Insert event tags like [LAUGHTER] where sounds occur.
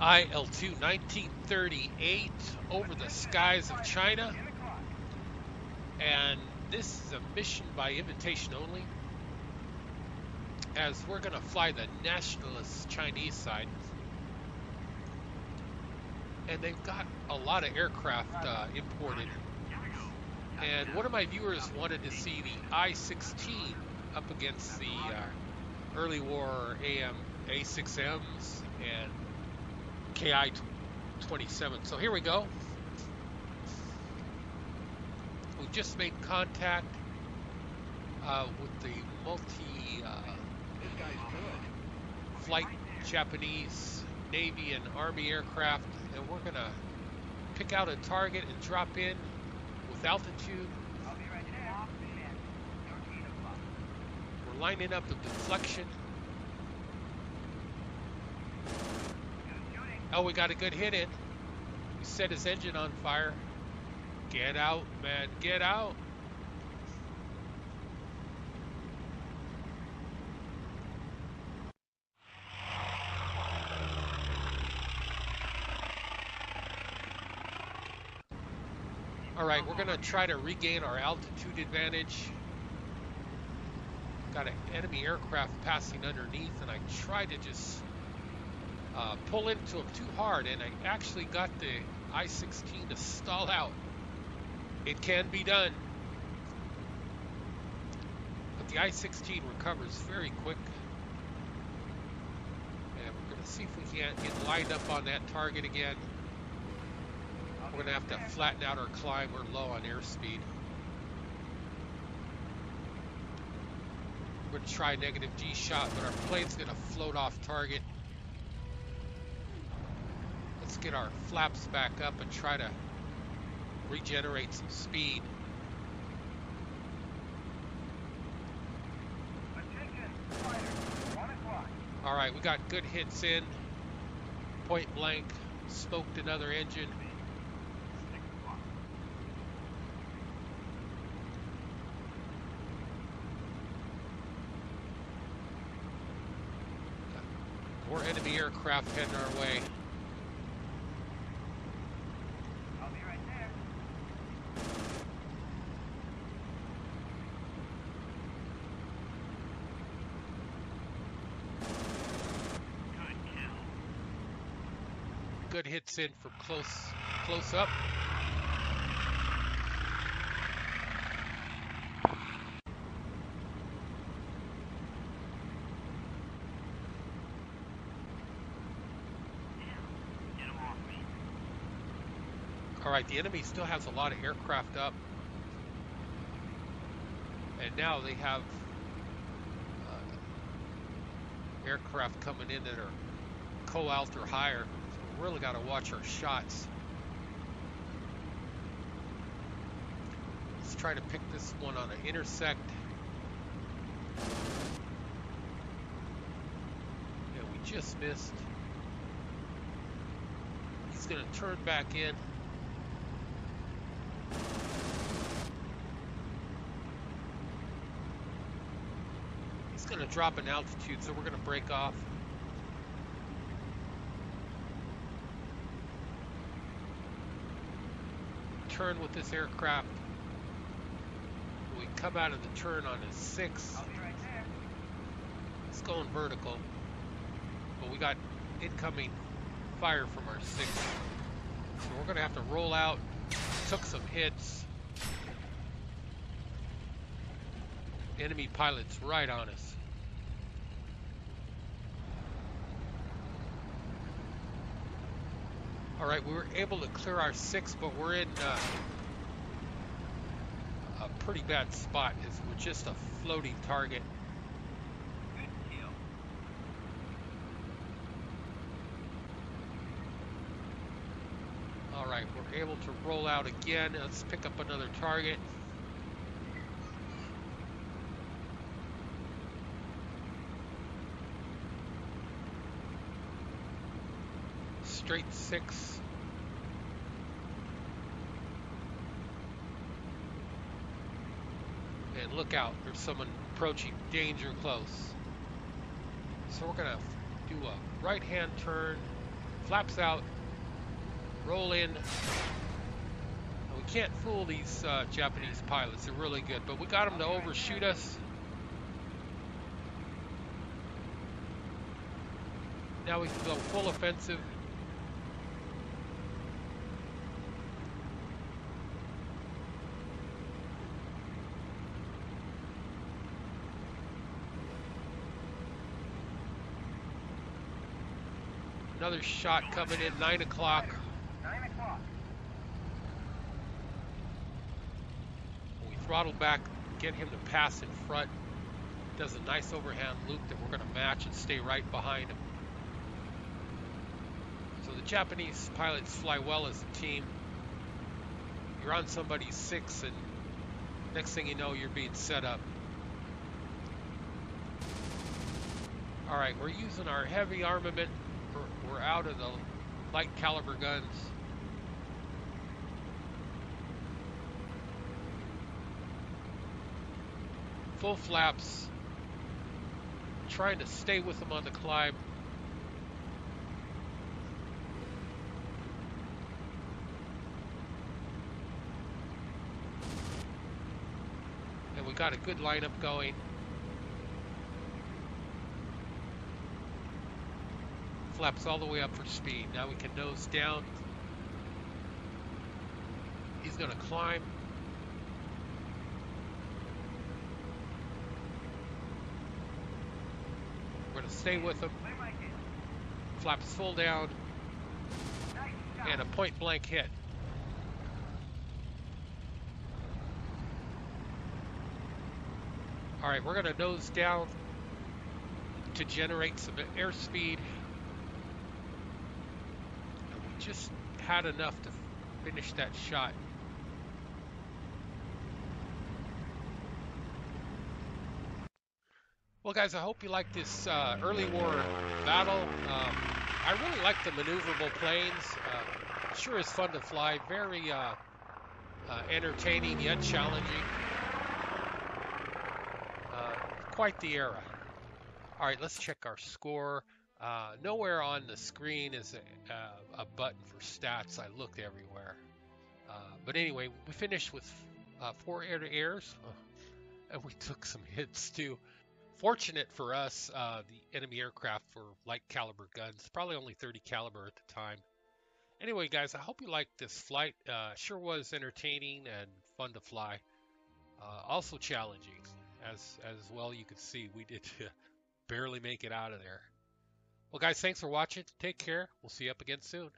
IL-2 1938 over the skies of China. And this is a mission by invitation only as we're going to fly the nationalist Chinese side. And they've got a lot of aircraft uh, imported. And one of my viewers wanted to see the I-16 up against the uh, early war AM A6Ms and KI-27. So here we go. We've just made contact uh, with the multi uh, flight Japanese Navy and Army aircraft, and we're going to pick out a target and drop in with altitude. We're lining up the deflection. Oh, we got a good hit in. We set his engine on fire. Get out, man, get out. All right, we're gonna try to regain our altitude advantage. Got an enemy aircraft passing underneath, and I tried to just uh, pull into him too hard, and I actually got the I-16 to stall out. It can be done. But the I-16 recovers very quick. And we're going to see if we can't get lined up on that target again. We're going to have to flatten out our climb. We're low on airspeed. We're going to try negative G shot, but our plane's going to float off target. Let's get our flaps back up and try to regenerate some speed. All right, we got good hits in. Point blank, smoked another engine. More enemy aircraft heading our way. Good hits in from close close up. All right, the enemy still has a lot of aircraft up. And now they have uh, aircraft coming in that are co-alt or higher really got to watch our shots. Let's try to pick this one on an intersect. Yeah, we just missed. He's going to turn back in. He's going to drop in altitude, so we're going to break off. Turn with this aircraft. We come out of the turn on a six. It's going vertical, but we got incoming fire from our six. So we're gonna have to roll out. Took some hits. Enemy pilots right on us. All right, we were able to clear our six, but we're in uh, a pretty bad spot as we're just a floating target. All right, we're able to roll out again. Let's pick up another target. Straight six. And look out, there's someone approaching, danger close. So we're gonna do a right hand turn, flaps out, roll in. We can't fool these uh, Japanese pilots. They're really good, but we got them to overshoot us. Now we can go full offensive. Another shot coming in, 9 o'clock. 9 o'clock. We throttle back, get him to pass in front. Does a nice overhand loop that we're going to match and stay right behind him. So the Japanese pilots fly well as a team. You're on somebody's six, and next thing you know, you're being set up. All right, we're using our heavy armament out of the light caliber guns. Full flaps. Trying to stay with them on the climb. And we got a good lineup going. Flaps all the way up for speed. Now we can nose down. He's going to climb. We're going to stay with him. Flaps full down. And a point blank hit. All right, we're going to nose down to generate some airspeed just had enough to finish that shot. Well, guys, I hope you like this uh, early war battle. Um, I really like the maneuverable planes. Uh, sure is fun to fly. Very uh, uh entertaining yet challenging. Uh, quite the era. All right, let's check our score. Uh, nowhere on the screen is a, uh, a, button for stats. I looked everywhere. Uh, but anyway, we finished with uh, four air-to-airs, [LAUGHS] and we took some [LAUGHS] hits too. Fortunate for us, uh, the enemy aircraft were light caliber guns, probably only 30 caliber at the time. Anyway, guys, I hope you liked this flight. Sure was entertaining and fun to fly. also challenging, as as well you could see. We did [LAUGHS] barely make it out of there. Well, guys, thanks for watching. Take care. We'll see you up again soon.